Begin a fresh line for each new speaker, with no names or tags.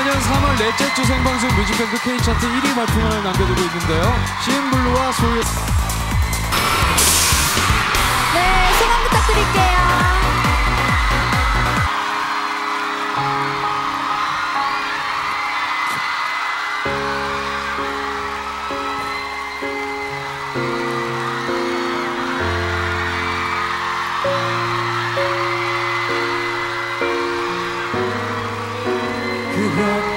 2014년 3월 넷째 주 생방송 뮤직뱅크 K차트 1위 발표을 남겨두고 있는데요. 시인블루와 소유... 네, 소감 부탁드릴게요. rock